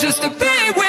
just a be